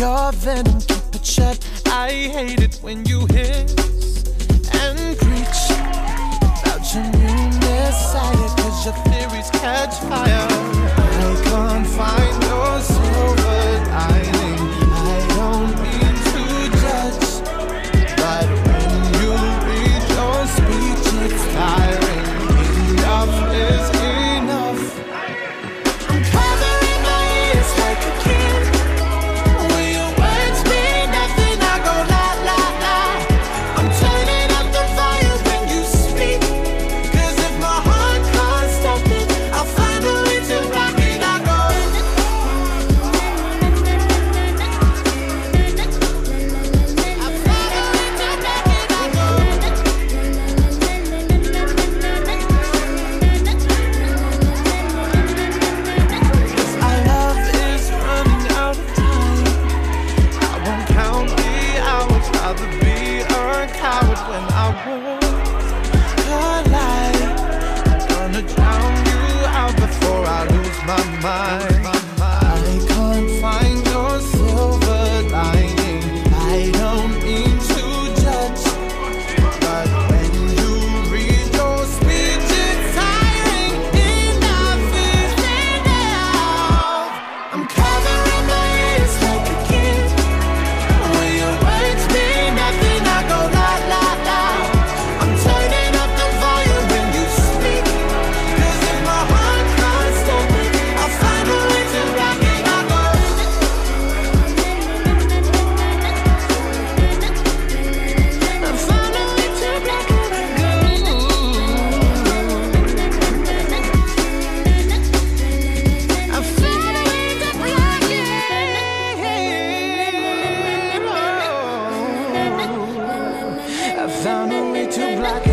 Your venom, keep it shut. I hate it when you hiss and preach about your new messiah, cause your theories catch fire. world collide. I'm gonna drown you out before I lose my mind. too black.